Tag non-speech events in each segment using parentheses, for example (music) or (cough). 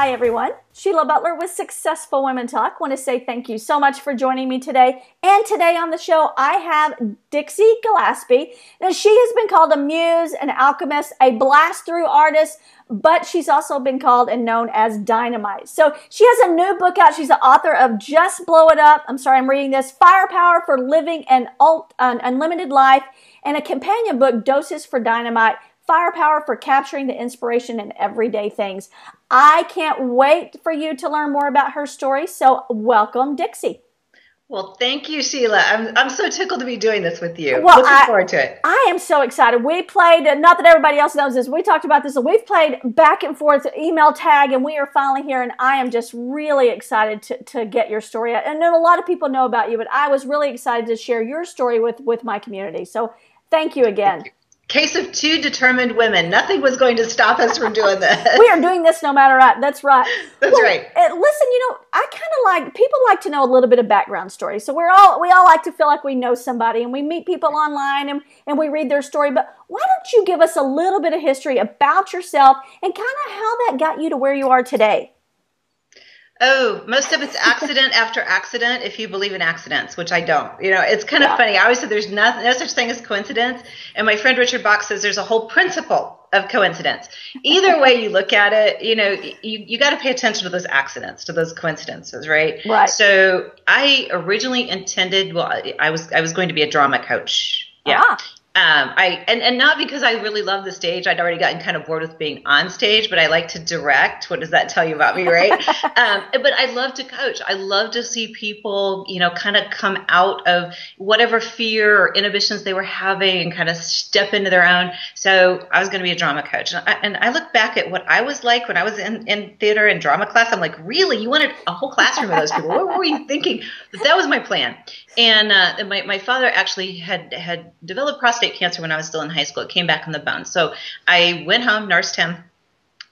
Hi, everyone. Shelia Butler with Successful Women Talk. Want to say thank you so much for joining me today. And today on the show, I have Dixie Gillaspie. Now, she has been called a muse, an alchemist, a blast through artist, but she's also been called and known as Dynamite. So she has a new book out. She's the author of Just Blow It Up. I'm sorry, I'm reading this Firepower for Living an, an Unlimited Life, and a companion book, Doses for Dynamite firepower for capturing the inspiration in everyday things. I can't wait for you to learn more about her story. So, welcome, Dixie. Well, thank you, Shelia. I'm, I'm so tickled to be doing this with you. Well, Looking I, forward to it. I am so excited. We played, not that everybody else knows this, we talked about this, we've played back and forth email tag, and we are finally here, and I am just really excited to, to get your story. And then a lot of people know about you, but I was really excited to share your story with, with my community. So thank you again. Thank you. Case of two determined women. Nothing was going to stop us from doing (laughs) this. we are doing this no matter what. That's right. (laughs) That's well, right. Uh, listen, you know, I kind of like people like to know a little bit of background story. So we're all we all like to feel like we know somebody, and we meet people online and and we read their story. But why don't you give us a little bit of history about yourself and kind of how that got you to where you are today? Oh, most of it's accident after accident if you believe in accidents, which I don't. You know, it's kind of yeah. funny. I always say there's nothing, no such thing as coincidence. And my friend Richard Bach says there's a whole principle of coincidence. Either way you look at it, you know, you, you got to pay attention to those accidents, to those coincidences, right? Right. So I originally intended, well, I was, I was going to be a drama coach. Yeah. Ah um, I and, and not because I really love the stage. I'd already gotten kind of bored with being on stage, but I like to direct. What does that tell you about me, right? (laughs) um, but I love to coach. I love to see people, you know, kind of come out of whatever fear or inhibitions they were having and kind of step into their own. So I was going to be a drama coach, and I, and I look back at what I was like when I was in, in theater and drama class. I'm like, really? You wanted a whole classroom of those people? what were you thinking? But that was my plan. And uh, my my father actually had had developed prostate cancer when I was still in high school. It came back in the bones. So I went home, nursed him.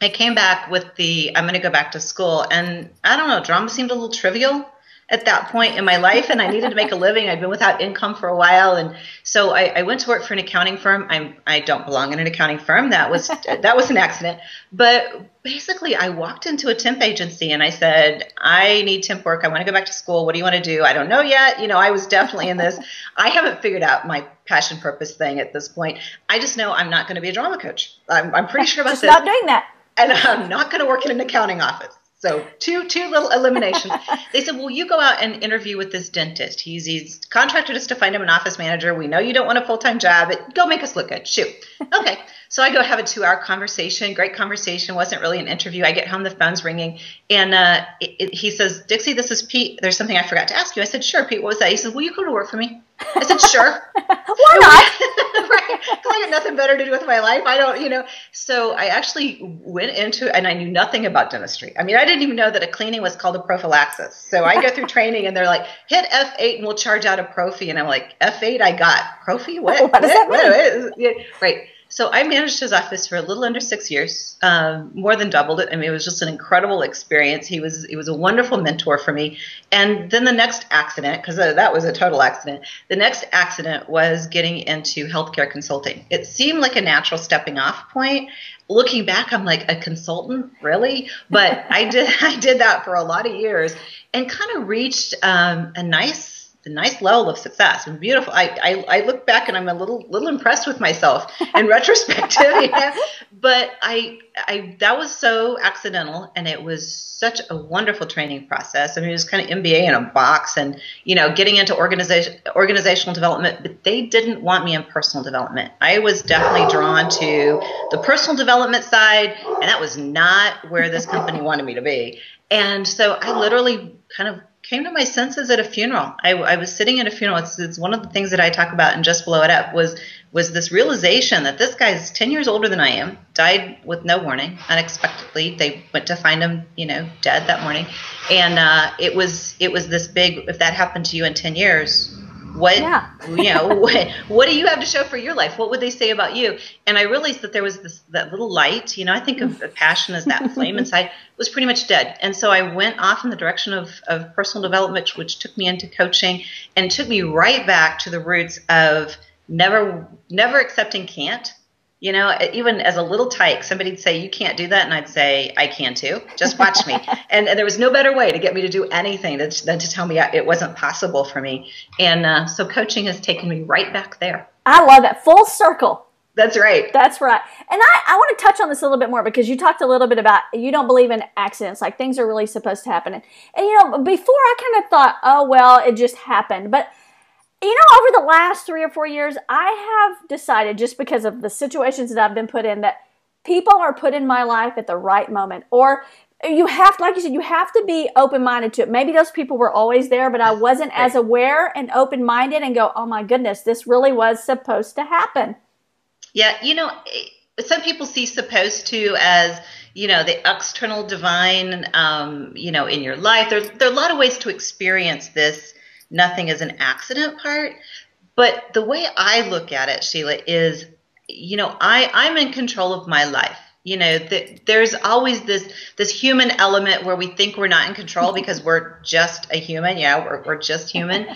I came back with the I'm going to go back to school, and I don't know, drama seemed a little trivial at that point in my life and I needed to make a (laughs) living. I'd been without income for a while. And so I, I, went to work for an accounting firm. I'm, I don't belong in an accounting firm. That was, (laughs) that was an accident. But basically I walked into a temp agency and I said, I need temp work. I want to go back to school. What do you want to do? I don't know yet. You know, I was definitely in this. (laughs) I haven't figured out my passion purpose thing at this point. I just know I'm not going to be a drama coach. I'm, I'm pretty sure about just this. Stop doing that. And I'm not going to work in an accounting office. So two two little eliminations. (laughs) they said, "Well, you go out and interview with this dentist. He's he's contracted us to find him an office manager. We know you don't want a full time job, but go make us look good. Shoot." (laughs) Okay. So I go have a two hour conversation. Great conversation. Wasn't really an interview. I get home, the phone's ringing, and uh, it, it, he says, "Dixie, this is Pete. There's something I forgot to ask you." I said, "Sure, Pete. What was that?" He says, "Will you come to work for me?" I said, "Sure." (laughs) Why (laughs) not? (laughs) right? Because I got nothing better to do with my life. I don't, you know. So I actually went into, and I knew nothing about dentistry. I mean, I didn't even know that a cleaning was called a prophylaxis. So I go through training, and they're like, "Hit F8, and we'll charge out a prophy." And I'm like, "F8, I got prophy? What? what does that mean?" What? Right. So I managed his office for a little under six years, um, more than doubled it. I mean, it was just an incredible experience. He was he was a wonderful mentor for me. And then the next accident, because uh, that was a total accident, the next accident was getting into healthcare consulting. It seemed like a natural stepping off point. Looking back, I'm like a consultant, really? But I did (laughs) I did that for a lot of years and kind of reached um, a nice a nice level of success and beautiful. I, I, I, look back and I'm a little little impressed with myself in (laughs) retrospective. (laughs) Yeah. But I I that was so accidental and it was such a wonderful training process. I mean it was kind of MBA in a box and you know getting into organization organizational development, but they didn't want me in personal development. I was definitely drawn to the personal development side and that was not where this company wanted me to be. And so I literally kind of came to my senses at a funeral. I, I was sitting at a funeral. It's, it's, one of the things that I talk about and just blow it up was was this realization that this guy's 10 years older than I am, died with no warning, unexpectedly. They went to find him, you know, dead that morning, and uh, it was it was this big. If that happened to you in 10 years, what yeah. (laughs) you know what, what do you have to show for your life? What would they say about you? And i realized that there was this that little light you know i think of mm. passion as that flame (laughs) inside was pretty much dead. And so i went off in the direction of, of personal development which took me into coaching and took me right back to the roots of never never accepting can't You know, even as a little tyke, somebody'd say, You can't do that. And I'd say, I can too. Just watch me. (laughs) and, and, there was no better way to get me to do anything than, than to tell me it wasn't possible for me. And uh, so coaching has taken me right back there. I love that. Full circle. That's right. That's right. And I, I want to touch on this a little bit more because you talked a little bit about you don't believe in accidents, like things are really supposed to happen. And, and you know, before I kind of thought, oh, well, it just happened. But you know, over the last three or four years, I have decided just because of the situations that I've been put in that people are put in my life at the right moment. Or you have like you said, you have to be open minded to it. Maybe those people were always there, but I wasn't as aware and open minded and go, oh my goodness, this really was supposed to happen. Yeah, you know, some people see supposed to as you know the external divine um, you know in your life there, there are a lot of ways to experience this nothing is an accident part. But the way I look at it, Shelia, is you know, I, I'm in control of my life. You know, the, there's always this this human element where we think we're not in control (laughs) because we're just a human. Yeah, we're, we're just human.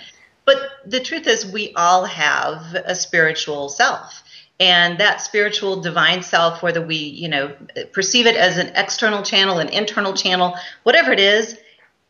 But the truth is, we all have a spiritual self. And that spiritual divine self, whether we, you know, perceive it as an external channel, an internal channel, whatever it is,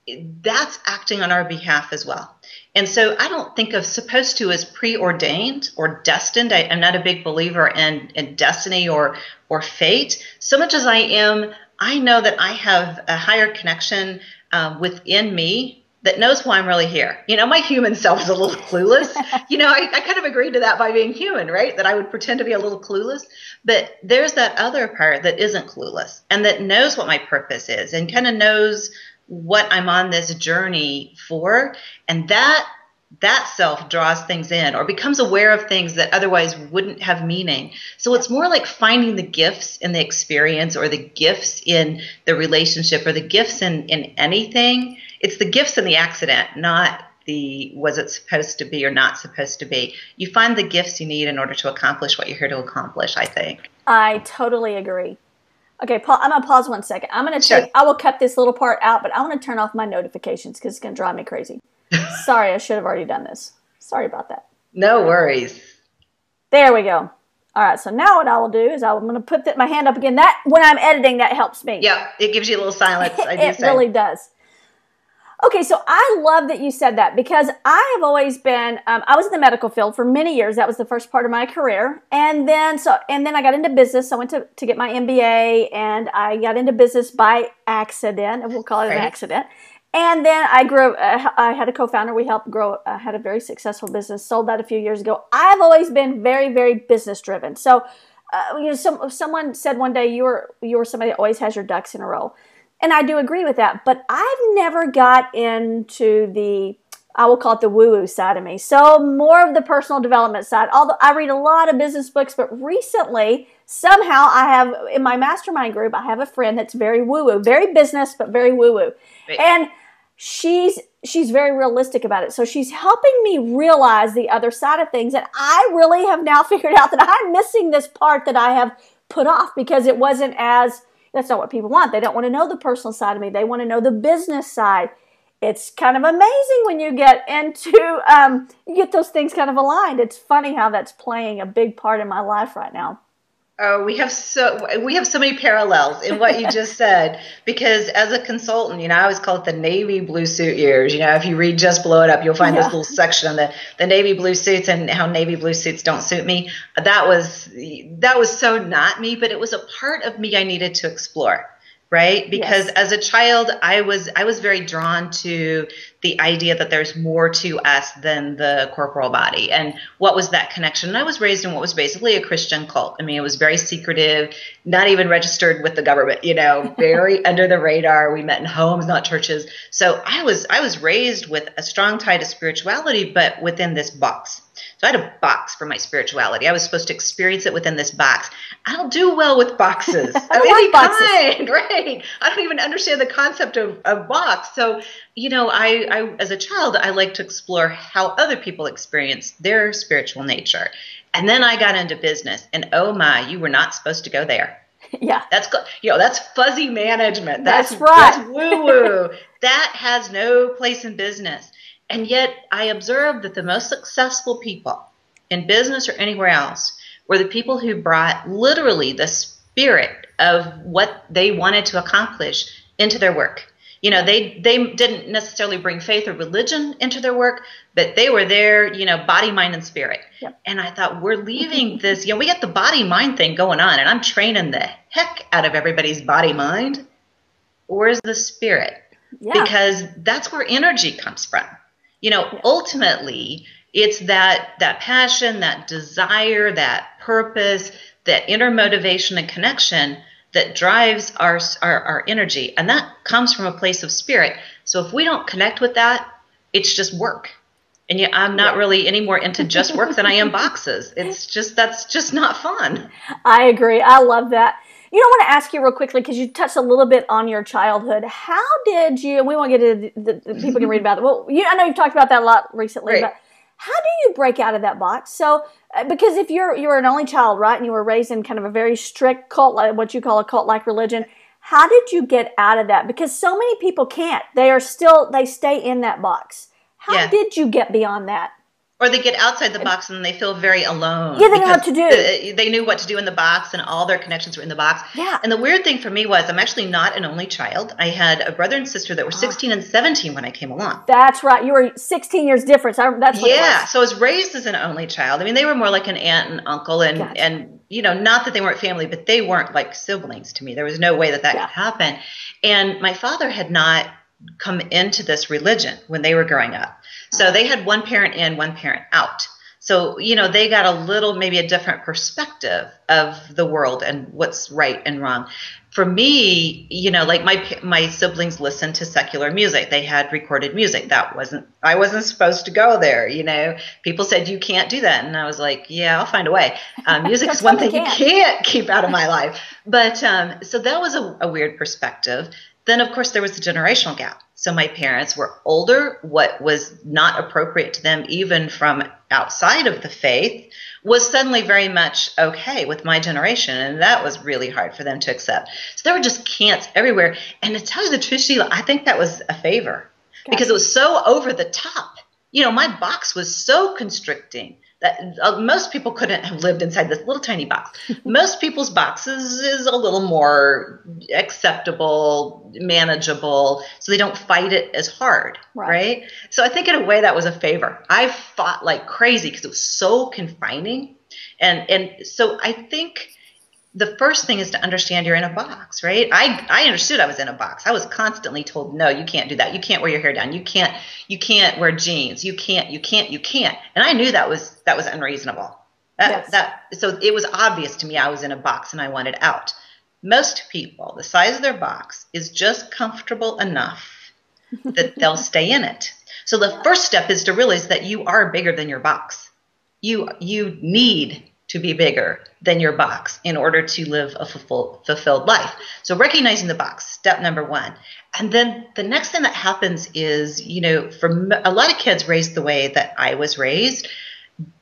that's acting on our behalf as well. And so I don't think of supposed to as preordained or destined. I, am not a big believer in, in destiny or or fate. So much as I am, I know that I have a higher connection um, within me that knows why I'm really here. You know, my human self is a little clueless. (laughs) you know, I, I kind of agreed to that by being human, right? That I would pretend to be a little clueless. But there's that other part that isn't clueless and that knows what my purpose is and kind of knows what I'm on this journey for. And that that self draws things in or becomes aware of things that otherwise wouldn't have meaning. So it's more like finding the gifts in the experience or the gifts in the relationship or the gifts in, in anything. It's the gifts in the accident, not the was it supposed to be or not supposed to be. You find the gifts you need in order to accomplish what you're here to accomplish, I think. I totally agree. Okay, Paul, I'm gonna pause one second. I'm gonna take. I will cut this little part out, but I want to turn off my notifications because it's gonna drive me crazy. (laughs) Sorry, I should have already done this. Sorry about that. No worries. There we go. All right, so now what I will do is I'm going to put the, my hand up again. That when I'm editing, that helps me. Yeah, it gives you a little silence. (laughs) it say. really does. Okay, so I love that you said that because I have always been. Um, I was in the medical field for many years. That was the first part of my career, and then so and then I got into business. I went to to get my MBA, and I got into business by accident, we'll call it right. an accident. And then I grew. Uh, I had a co-founder. We helped grow. Uh, had a very successful business. Sold that a few years ago. I've always been very, very business driven. So, uh, you know, some someone said one day you were you were somebody that always has your ducks in a row. And I do agree with that, but I've never got into the I will call it the woo-woo side of me. So more of the personal development side. Although I read a lot of business books, but recently somehow I have in my mastermind group, I have a friend that's very woo-woo, very business, but very woo-woo. Right. And she's she's very realistic about it. So she's helping me realize the other side of things. And I really have now (laughs) figured out that I'm missing this part that I have put off because it wasn't as that's not what people want. They don't want to know the personal side of me. They want to know the business side. It's kind of amazing when you get into um, you get those things kind of aligned. It's funny how that's playing a big part in my life right now. Oh, we have so we have so many parallels in what you just said because as a consultant, you know, I always call it the navy blue suit years. You know, if you read just blow it up, you'll find yeah. this little section on the the navy blue suits and how navy blue suits don't suit me. That was that was so not me, but it was a part of me I needed to explore right? Because yes. as a child i was i was very drawn to the idea that there's more to us than the corporal body. And what was that connection? And i was raised in what was basically a christian cult. I mean it was very secretive not even registered with the government you know (laughs) very under the radar. We met in homes not churches. So i was i was raised with a strong tie to spirituality but within this box so I had a box for my spirituality. I was supposed to experience it within this box. I don't do well with boxes (laughs) of any boxes. kind, (laughs) right? I don't even understand the concept of a box. So, you know, I, I as a child, I like to explore how other people experience their spiritual nature. And then I got into business, and oh my, you were not supposed to go there. (laughs) Yeah, that's you know that's fuzzy management. That's, that's right. That's woo woo. that has no place in business. And yet, I observed that the most successful people in business or anywhere else were the people who brought literally the spirit of what they wanted to accomplish into their work. You know, they they didn't necessarily bring faith or religion into their work, but they were there, you know, body, mind, and spirit. Yep. And I thought, we're leaving (laughs) this, you know, we got the body mind thing going on, and I'm training the heck out of everybody's body mind. Where's the spirit? Yeah. Because that's where energy comes from. You know, yeah. ultimately, it's that that passion, that desire, that purpose, that inner motivation and connection that drives our, our, our energy. And that comes from a place of spirit. So if we don't connect with that, it's just work. And yeah, I'm not yeah. really any more into just work than I am (laughs) boxes. It's just, that's just not fun. I agree. I love that. You know, I want to ask you real quickly because you touched a little bit on your childhood. How did you? We won't get to the, the, people can read about it. Well, you, I know you've talked about that a lot recently. Right. But how do you break out of that box? So, uh, because if you're you're an only child, right, and you were raised in kind of a very strict cult, like what you call a cult like religion, how did you get out of that? Because so many people can't. They are still they stay in that box. How yeah. did you get beyond that? Or they get outside the box and they feel very alone. Yeah, they know what to do. Uh, they knew what to do in the box, and all their connections were in the box. Yeah. And the weird thing for me was, I'm actually not an only child. I had a brother and sister that were ah. 16 and 17 when I came along. That's right. You were 16 years difference. That's yeah. So I was raised as an only child. I mean, they were more like an aunt and uncle, and gotcha. and you know, not that they weren't family, but they weren't like siblings to me. There was no way that that yeah. could happen. And my father had not come into this religion when they were growing up. So they had one parent in, one parent out. So, you know, they got a little, maybe a different perspective of the world and what's right and wrong. For me, you know, like my my siblings listened to secular music. They had recorded music. That wasn't I wasn't supposed to go there. You know, people said you can't do that, and I was like, yeah, I'll find a way. Um, (laughs) music is one thing can. you can't keep out of my life. But um, so that was a, a weird perspective. Then, of course, there was the generational gap. So my parents were older. What was not appropriate to them, even from outside of the faith, was suddenly very much okay with my generation. And that was really hard for them to accept. So there were just can'ts everywhere. And to tell you the truth, Shelia, I think that was a favor because it was so over the top. You know, my box was so constricting that uh, most people couldn't have lived inside this little tiny box. (laughs) most people's boxes is a little more acceptable, manageable, so they don't fight it as hard, right? right? So I think in a way that was a favor. I fought like crazy because it was so confining, and and so I think the first thing is to understand you're in a box, right? I, I understood I was in a box. I was constantly told, no, you can't do that. You can't wear your hair down. You can't, you can't wear jeans. You can't, you can't, you can't. And I knew that was, that was unreasonable. That, yes. that, so it was obvious to me I was in a box and I wanted out. Most people, the size of their box is just comfortable enough (laughs) that they'll stay in it. So the first step is to realize that you are bigger than your box. You, you need to be bigger than your box in order to live a fulfilled life. So recognizing the box, step number one. And then the next thing that happens is, you know, for a lot of kids raised the way that I was raised,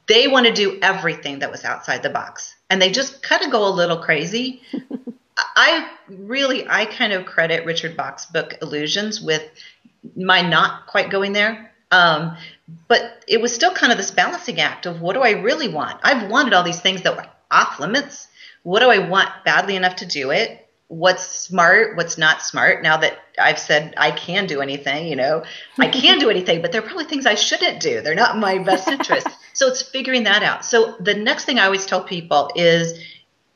they want to do everything that was outside the box. And they just kind of go a little crazy. (laughs) I really, I kind of credit Richard Bach's book Illusions with my not quite going there um, but it was still kind of this balancing act of what do I really want? I've wanted all these things that were off limits. What do I want badly enough to do it? What's smart? What's not smart? Now that I've said I can do anything, you know, I can do (laughs) anything, but there are probably things I shouldn't do. They're not in my best interest. so it's figuring that out. So the next thing I always tell people is,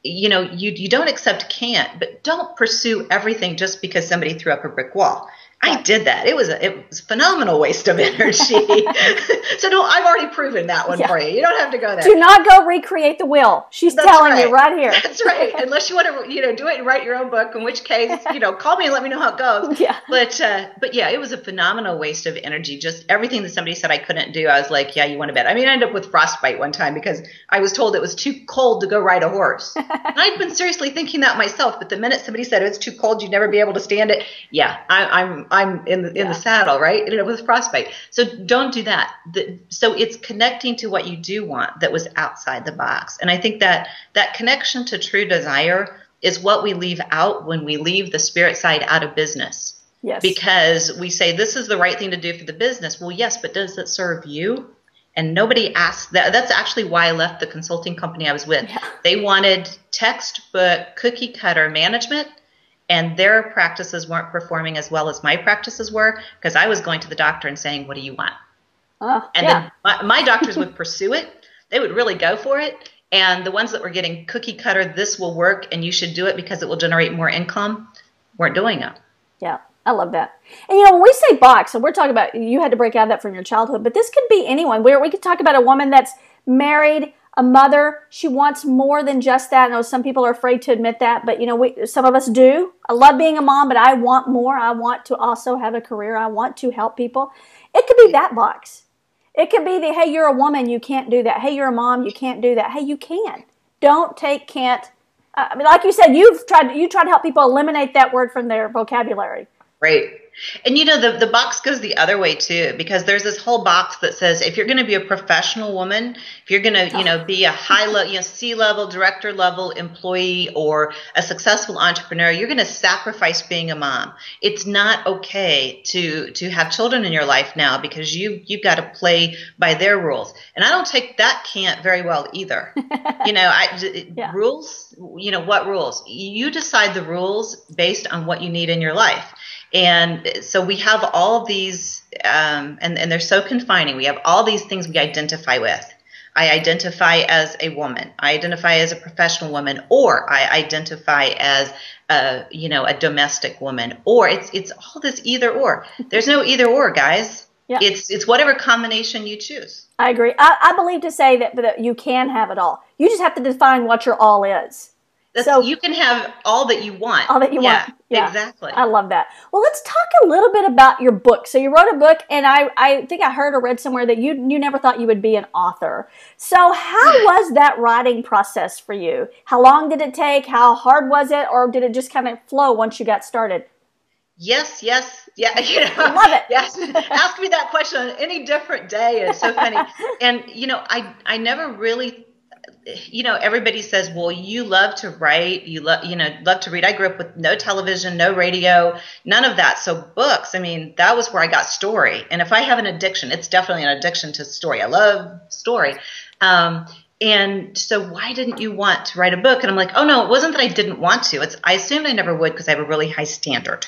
you know, you, you don't accept can't, but don't pursue everything just because somebody threw up a brick wall. I did that. It was a it was a phenomenal waste of (laughs) energy. (laughs) so no, I've already proven that one yeah. for you. You don't have to go there. Do not go recreate the will. She's That's telling right. you right here. That's right. (laughs) Unless you want to, you know, do it and write your own book. In which case, you know, call me and let me know how it goes. Yeah. But uh, but yeah, it was a phenomenal waste of energy. Just everything that somebody said I couldn't do, I was like, yeah, you want to bet. I mean, I ended up with frostbite one time because I was told it was too cold to go ride a horse. and I'd been seriously thinking that myself. But the minute somebody said it's too cold, you'd never be able to stand it. Yeah, I, I'm I'm in the in yeah. the saddle, right? Was frostbite. So don't do that. The, so it's connecting to what you do want that was outside the box. And I think that that connection to true desire is what we leave out when we leave the spirit side out of business. Yes. Because we say this is the right thing to do for the business. Well, yes, but does it serve you? and nobody asked that that's actually why i left the consulting company i was with yeah. they wanted textbook cookie cutter management and their practices weren't performing as well as my practices were because i was going to the doctor and saying what do you want uh, and yeah. then my, my doctors would (laughs) pursue it they would really go for it and the ones that were getting cookie cutter this will work and you should do it because it will generate more income weren't doing it yeah I love that. And you know, when we say box, and we're talking about you had to break out of that from your childhood, but this could be anyone. Where we could talk about a woman that's married, a mother. She wants more than just that. I know some people are afraid to admit that, but you know, we some of us do. I love being a mom, but I want more. I want to also have a career. I want to help people. It could be that box. It could be the hey, you're a woman, you can't do that. Hey, you're a mom, you can't do that. Hey, you can. Don't take can't. Uh, I mean, like you said, you've tried. You try to help people eliminate that word from their vocabulary. Right. And you know, the, the box goes the other way too, because there's this whole box that says if you're going to be a professional woman, if you're going to, you know, be a high level, you know, C level, director level employee or a successful entrepreneur, you're going to sacrifice being a mom. It's not okay to, to have children in your life now because you, you've got to play by their rules. And I don't take that can't very well either. you know, I, (laughs) yeah. rules, you know, what rules? You decide the rules based on what you need in your life. And so we have all of these, um, and, and they're so confining. We have all these things we identify with. I identify as a woman. I identify as a professional woman, or I identify as a you know a domestic woman, or it's it's all this either or. There's no either or, guys. Yeah. It's it's whatever combination you choose. I agree. I, I believe to say that, that you can have it all. You just have to define what your all is. That's, so you can have all that you want. All that you yeah, want. Yeah, exactly. I love that. Well, let's talk a little bit about your book. So you wrote a book, and I, I think I heard or read somewhere that you you never thought you would be an author. So how was that writing process for you? How long did it take? How hard was it, or did it just kind of flow once you got started? Yes, yes, yeah. (laughs) You know, I love it. Yes, ask me that question on any different day. It's so funny. (laughs) and you know, I I never really you know everybody says well you love to write you love you know love to read. I grew up with no television no radio none of that. So books i mean that was where i got story. And if i have an addiction it's definitely an addiction to story. I love story. Um, and so why didn't you want to write a book? And i'm like oh no it wasn't that i didn't want to. It's i assumed i never would because i have a really high standard.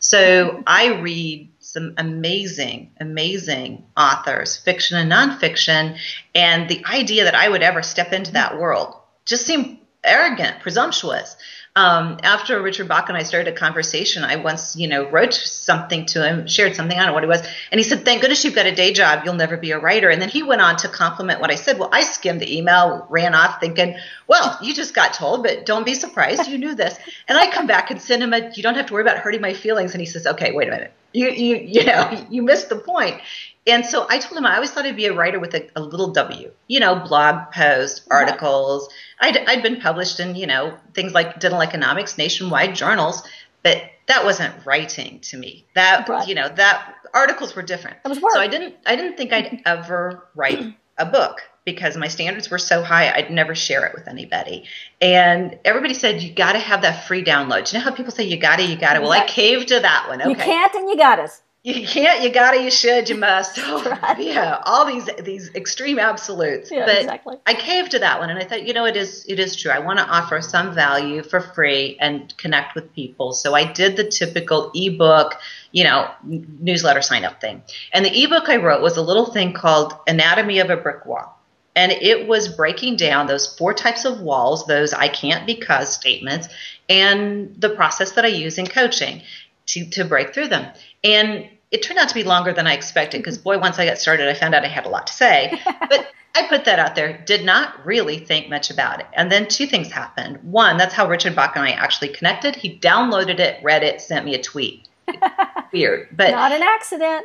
So i read some amazing, amazing authors, fiction and nonfiction. And the idea that I would ever step into that world just seemed arrogant, presumptuous. Um, after Richard Bach and I started a conversation, I once, you know, wrote something to him, shared something, I don't know what it was, and he said, "Thank goodness you've got a day job. You'll never be a writer." And then he went on to compliment what I said. Well, I skimmed the email, ran off, thinking, "Well, you just got told, but don't be surprised, you knew this." And I come back and send him a, "You don't have to worry about hurting my feelings." And he says, "Okay, wait a minute. You, you, you know, (laughs) you missed the point." And so I told him I always thought I'd be a writer with a, a little W, you know, blog posts, articles. I'd, I'd been published in, you know, things like dental economics, nationwide journals, but that wasn't writing to me. That, right. you know, that articles were different. That was work. So I didn't, I didn't think I'd mm-hmm. ever write a book because my standards were so high, I'd never share it with anybody. And everybody said, you got to have that free download. You know how people say, you got to, you got to? Well, I caved to that one. Okay. You can't and you got it you can't, you gotta, you should, you must. (laughs) Oh, right. Yeah, all these these extreme absolutes. Yeah, but exactly. I caved to that one, and I thought, you know, it is it is true. I want to offer some value for free and connect with people. So I did the typical ebook, you know, newsletter sign up thing. And the ebook I wrote was a little thing called Anatomy of a Brick Wall. And it was breaking down those four types of walls, those I can't because statements, and the process that I use in coaching to, to break through them. And it turned out to be longer than I expected because, boy, once I got started, I found out I had a lot to say. (laughs) but I put that out there, did not really think much about it. And then two things happened. One, that's how Richard Bach and I actually connected. He downloaded it, read it, sent me a tweet. (laughs) Weird, but not an accident.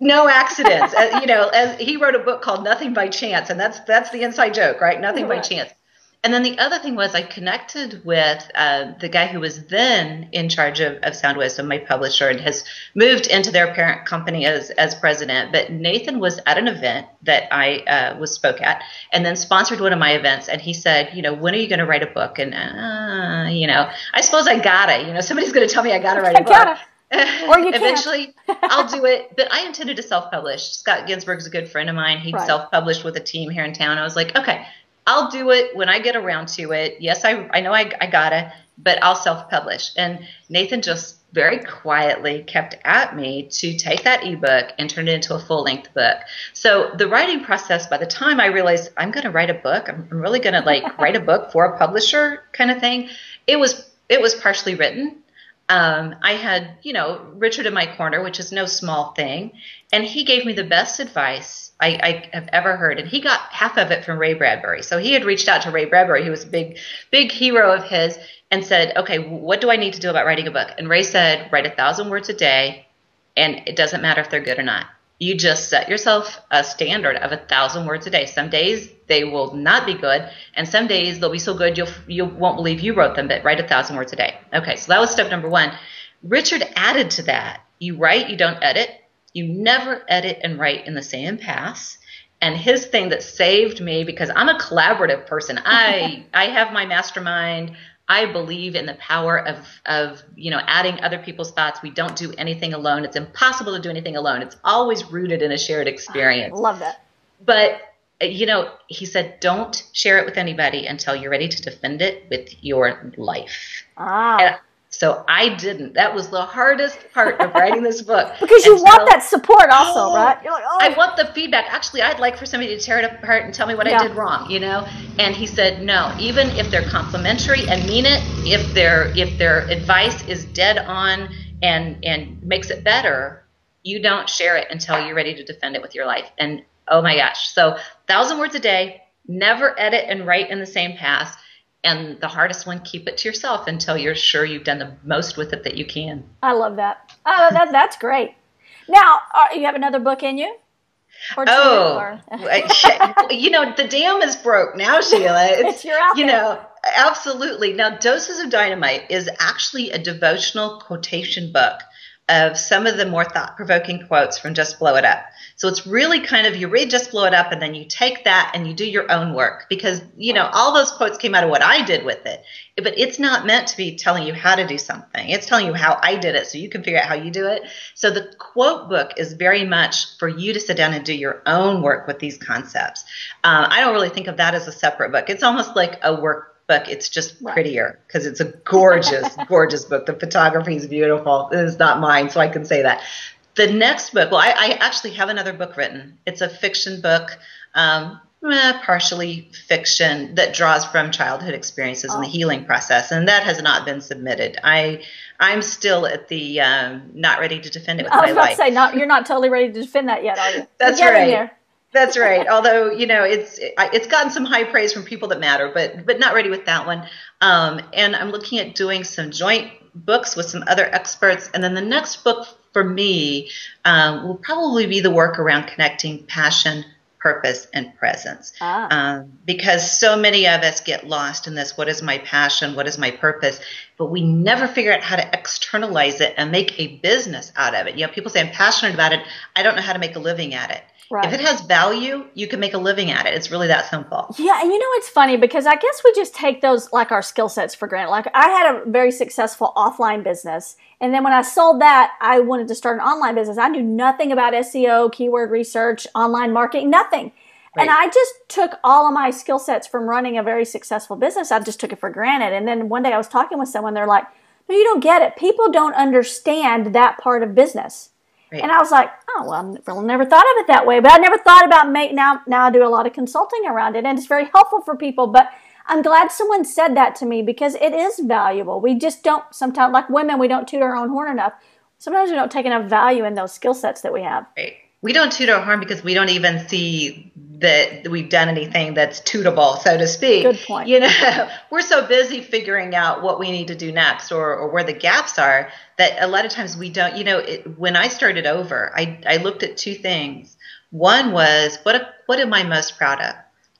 No accidents. as, you know, as he wrote a book called Nothing by Chance, and that's that's the inside joke, right? Nothing right. by chance. And then the other thing was I connected with uh, the guy who was then in charge of, of Sound Wisdom, my publisher, and has moved into their parent company as, as president. But Nathan was at an event that I uh, was spoke at, and then sponsored one of my events. And he said, you know, when are you going to write a book? And uh, you know, I suppose I gotta. You know, somebody's going to tell me I gotta write a (laughs) book. (laughs) or you eventually I'll do it. But I intended to self-publish. Scott Ginsberg's a good friend of mine. He right. self-published with a team here in town. I was like, okay, I'll do it when I get around to it. Yes, I I know I, I gotta, but I'll self-publish. And Nathan just very quietly kept at me to take that ebook and turn it into a full length book. So the writing process, by the time I realized I'm going to write a book, I'm, I'm really going to like write a book for a publisher kind of thing. It was it was partially written. Um, I had you know Richard in my corner, which is no small thing, and he gave me the best advice I, I, have ever heard. And he got half of it from Ray Bradbury. So he had reached out to Ray Bradbury, who was a big, big hero of his, and said, okay, what do I need to do about writing a book? And Ray said, write a thousand words a day, and it doesn't matter if they're good or not. You just set yourself a standard of a thousand words a day. Some days they will not be good, and some days they'll be so good you'll you won't believe you wrote them. But write a thousand words a day. Okay, so that was step number one. Richard added to that: you write, you don't edit. You never edit and write in the same pass and his thing that saved me because I'm a collaborative person. I (laughs) I have my mastermind. I believe in the power of of you know adding other people's thoughts. We don't do anything alone. It's impossible to do anything alone. It's always rooted in a shared experience. I love that. But you know, he said, don't share it with anybody until you're ready to defend it with your life. Ah. And so I didn't. That was the hardest part of writing this book. (laughs) because you want so, that support also, oh, right? Like, oh. I want the feedback. Actually, I'd like for somebody to tear it apart and tell me what yeah. I did wrong, you know? And he said, "No, even if they're complimentary and mean it, if their if their advice is dead on and and makes it better, you don't share it until you're ready to defend it with your life." And oh my gosh. So, 1000 words a day, never edit and write in the same pass and the hardest one keep it to yourself until you're sure you've done the most with it that you can. I love that. Oh that, that's great. Now uh, you have another book in you? Or two, oh (laughs) you know the dam is broke now (laughs) shelia. It's, you're out you there. know absolutely. Now doses of dynamite is actually a devotional quotation book of some of the more thought provoking quotes from Just Blow It Up. So it's really kind of you read Just Blow It Up and then you take that and you do your own work because, you know, all those quotes came out of what I did with it. But it's not meant to be telling you how to do something, it's telling you how I did it so you can figure out how you do it. So the quote book is very much for you to sit down and do your own work with these concepts. Uh, I don't really think of that as a separate book, it's almost like a work book. It's just prettier because it's a gorgeous, (laughs) gorgeous book. The photography is beautiful. It is not mine, so I can say that. The next book, well, I, I actually have another book written. It's a fiction book, um, eh, partially fiction that draws from childhood experiences oh. and the healing process, and that has not been submitted. I I'm still at the um, not ready to defend it with I was my about to say, not, you're not totally ready to defend that yet, are you? (laughs) That's right. That's right. Although you know it's it's gotten some high praise from people that matter, but but not ready with that one. Um, and I'm looking at doing some joint books with some other experts, and then the next book for me um, will probably be the work around connecting passion, purpose, and presence. Ah. Um, because so many of us get lost in this: what is my passion? What is my purpose? But we never figure out how to externalize it and make a business out of it. You know, people say I'm passionate about it. I don't know how to make a living at it Right. If it has value, you can make a living at it. It's really that simple. Yeah, and you know it's funny because I guess we just take those like our skill sets for granted. Like I had a very successful offline business, and then when I sold that, I wanted to start an online business. I knew nothing about SEO, keyword research, online marketing, nothing. Right. And I just took all of my skill sets from running a very successful business. I just took it for granted. And then one day I was talking with someone, they're like, "No, you don't get it. People don't understand that part of business." Right. And I was like, oh well, I really never thought of it that way. But I never thought about make now. Now I do a lot of consulting around it, and it's very helpful for people. But I'm glad someone said that to me because it is valuable. We just don't sometimes, like women, we don't toot our own horn enough. Sometimes we don't take enough value in those skill sets that we have. Right. We don't toot our horn because we don't even see that we've done anything that's tootable, so to speak. Good point. You know, (laughs) we're so busy figuring out what we need to do next or, or where the gaps are that a lot of times we don't. You know, it, when I started over, I, I looked at two things. One was what what am I most proud of,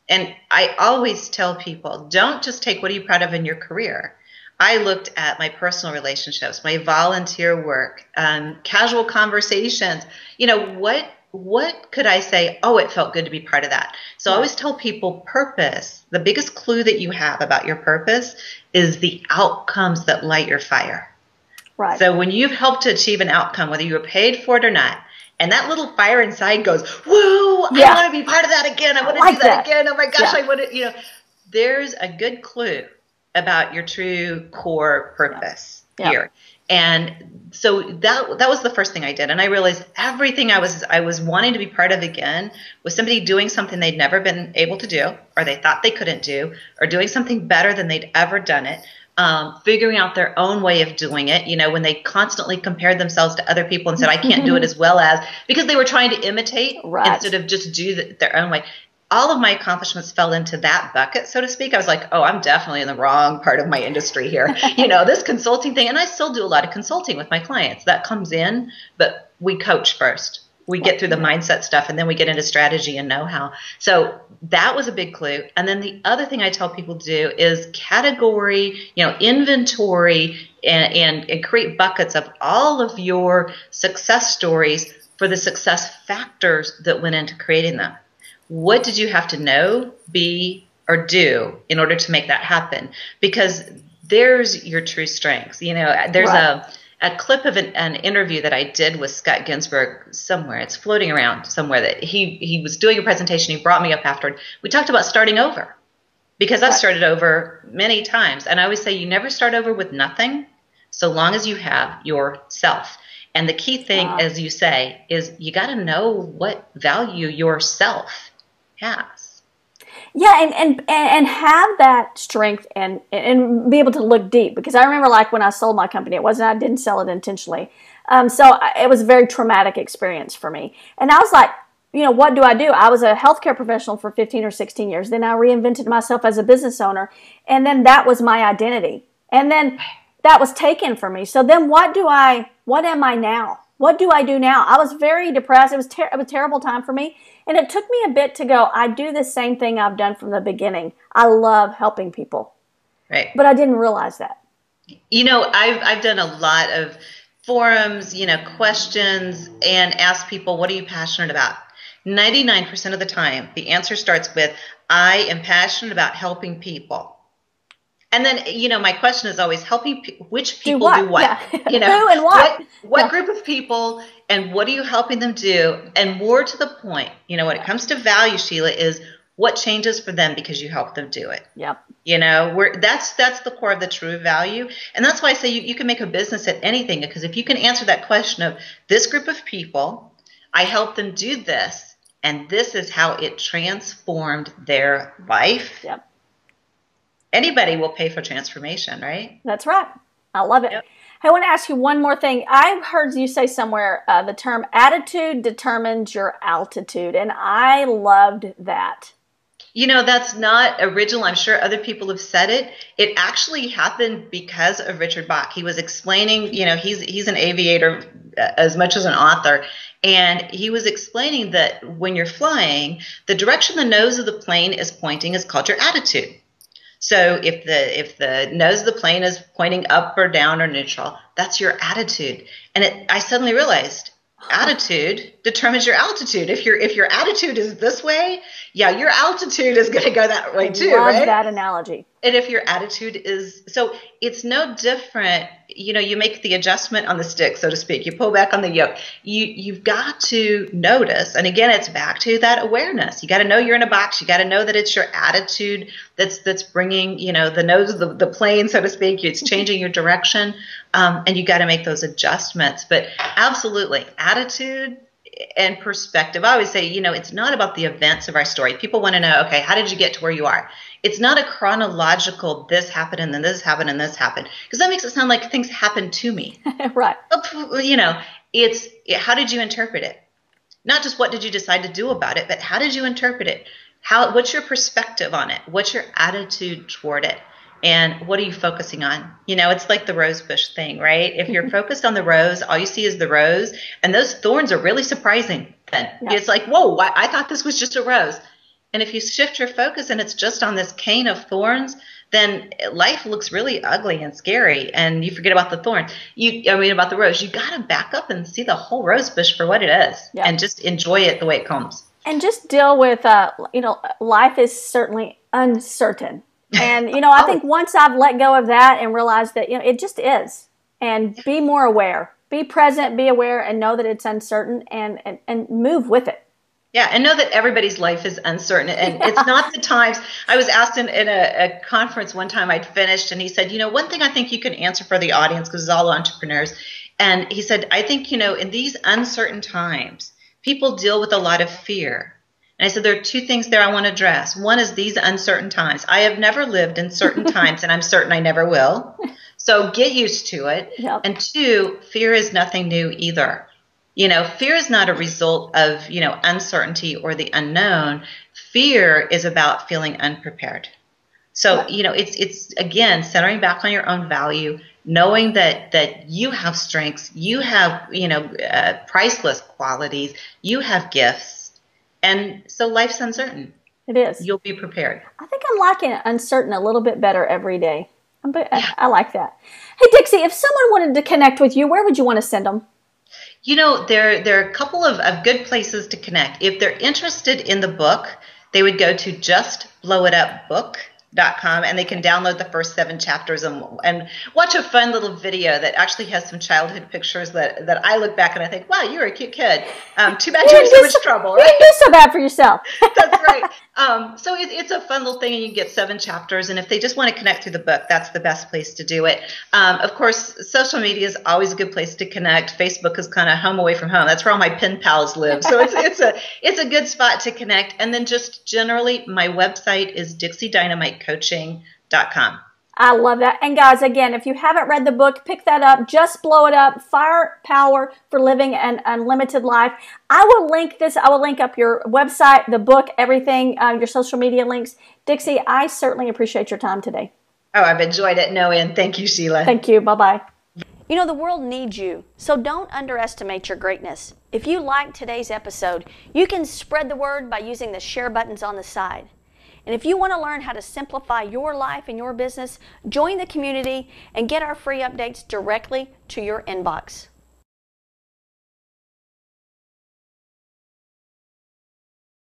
and I always tell people don't just take what are you proud of in your career. I looked at my personal relationships, my volunteer work, um, casual conversations. You know what what could I say? Oh, it felt good to be part of that. So I always tell people purpose, the biggest clue that you have about your purpose is the outcomes that light your fire. Right. So when you've helped to achieve an outcome, whether you were paid for it or not, and that little fire inside goes, "Whoa! Yeah. I want to be part of that again. I want to like do that, that. again. Oh my gosh, Yeah. I want to." You know, there's a good clue about your true core purpose Yeah. here, and so that that was the first thing I did, and I realized everything I was I was wanting to be part of again was somebody doing something they'd never been able to do, or they thought they couldn't do, or doing something better than they'd ever done it. Um, figuring out their own way of doing it, you know, when they constantly compared themselves to other people and said, I can't do it (laughs) as well as, because they were trying to imitate Right. instead of just do the, their own way. All of my accomplishments fell into that bucket, so to speak. I was like, oh, I'm definitely in the wrong part of my industry here. (laughs) you know, this consulting thing, and I still do a lot of consulting with my clients. That comes in, but we coach first. We get through the mindset stuff and then we get into strategy and know how. So that was a big clue. And then the other thing I tell people to do is category, you know, inventory and, and, and create buckets of all of your success stories for the success factors that went into creating them. What did you have to know, be, or do in order to make that happen? Because there's your true strengths. You know, there's Right. a a clip of an, an interview that I did with Scott Ginsberg somewhere. It's floating around somewhere that he he was doing a presentation. He brought me up afterward. We talked about starting over because I've started over many times, and I always say you never start over with nothing, so long as you have yourself. And the key thing, Wow. as you say, is you got to know what value yourself has. Yeah, and, and and have that strength and and be able to look deep because I remember like when I sold my company, it wasn't I didn't sell it intentionally, um, so it was a very traumatic experience for me, and I was like, you know, what do I do? I was a healthcare professional for fifteen or sixteen years, then I reinvented myself as a business owner, and then that was my identity, and then that was taken from me. So then, what do I? What am I now? What do I do now? I was very depressed. It was ter- it was a terrible time for me, and it took me a bit to go. I do the same thing I've done from the beginning. I love helping people, Right. but I didn't realize that. You know, I've I've done a lot of forums, you know, questions and ask people, what are you passionate about? 99% of the time, the answer starts with, I am passionate about helping people. And then, you know, my question is always helping pe- which people what? do what? Yeah. You know, (laughs) Who and what? What, what Yeah. group of people and what are you helping them do? And more to the point, you know, when it comes to value, Shelia, is what changes for them because you help them do it Yep. you know we're that's that's the core of the true value and that's why i say you, you can make a business at anything because if you can answer that question of this group of people i help them do this and this is how it transformed their life Yep. Anybody will pay for transformation right That's right. I love it. Yep. I want to ask you one more thing. I heard you say somewhere uh, the term attitude determines your altitude, and I loved that. You know, that's not original. I'm sure other people have said it. It actually happened because of Richard Bach. He was explaining, you know, he's he's an aviator uh, as much as an author, and he was explaining that when you're flying, the direction the nose of the plane is pointing is called your attitude. So if the if the nose of the plane is pointing up or down or neutral, that's your attitude. And it, I suddenly realized attitude determines your altitude. If your if your attitude is this way, yeah, your altitude is going to go that way too, love right? that analogy. And if your attitude is so, it's no different. You know, you make the adjustment on the stick, so to speak. You pull back on the yoke. You you've got to notice, and again, it's back to that awareness. You got to know you're in a box. You got to know that it's your attitude that's that's bringing you know the nose of the, the plane, so to speak. It's (laughs) changing your direction, um, and you got to make those adjustments. But absolutely, attitude and perspective. I always say, you know, it's not about the events of our story. People want to know, okay, how did you get to where you are? It's not a chronological this happened and then this happened and this happened because that makes it sound like things happened to me. (laughs) right. you know, it's how did you interpret it? Not just what did you decide to do about it, but how did you interpret it? How what's your perspective on it? What's your attitude toward it? And what are you focusing on? You know, it's like the rose bush thing, right? If you're (laughs) focused on the rose, all you see is the rose, and those thorns are really surprising. Then Yeah. it's like, whoa, I, I thought this was just a rose. And if you shift your focus and it's just on this cane of thorns, then life looks really ugly and scary, and you forget about the thorns. You, I mean, about the rose. You got to back up and see the whole rose bush for what it is, Yeah. and just enjoy it the way it comes. and just deal with uh, you know life is certainly uncertain (laughs) and you know i think once i've let go of that and realized that you know it just is and be more aware. Be present, be aware, and know that it's uncertain and, and, and move with it. Yeah, and know that everybody's life is uncertain. And yeah. (laughs) it's not the times. I was asked in, in a, a, conference one time I'd finished, and he said, You know, one thing I think you can answer for the audience, because it's all entrepreneurs. And he said, I think, you know, in these uncertain times, people deal with a lot of fear. And I said, There are two things there I want to address. One is these uncertain times. I have never lived in certain (laughs) times, and I'm certain I never will. So get used to it. Yep. And two, fear is nothing new either. You know, fear is not a result of, you know, uncertainty or the unknown. Fear is about feeling unprepared. So, you know, it's it's again centering back on your own value, knowing that that you have strengths, you have, you know, uh, priceless qualities, you have gifts. And so life's uncertain. It is. You'll be prepared. I think I'm liking uncertain a little bit better every day. But. I, I like that. Hey Dixie, if someone wanted to connect with you, where would you want to send them? You know, there there are a couple of, of good places to connect. If they're interested in the book, they would go to Just Blow It Up Book com and they can download the first seven chapters and, and watch a fun little video that actually has some childhood pictures that, that I look back and I think, wow, you were a cute kid. Um, too bad you, were in so much trouble. Right? You do so bad for yourself. (laughs) That's right. Um, so it, it's a fun little thing and you get seven chapters. And if they just want to connect through the book, that's the best place to do it. Um, of course, social media is always a good place to connect. Facebook is kind of home away from home. That's where all my pen pals live. So it's, it's a, (laughs) it's a good spot to connect. And then just generally, my website is dixiedynamitecoaching.com. Dynamite coaching.com. I love that. And guys, again, if you haven't read the book, pick that up. Just blow it up. Firepower for Living an Unlimited Life. I will link this. I will link up your website, the book, everything, uh, your social media links. Dixie, I certainly appreciate your time today. Oh, I've enjoyed it. No end. Thank you, Shelia. Thank you. Bye bye. You know, the world needs you, so don't underestimate your greatness. If you liked today's episode, you can spread the word by using the share buttons on the side. And if you want to learn how to simplify your life and your business, join the community and get our free updates directly to your inbox.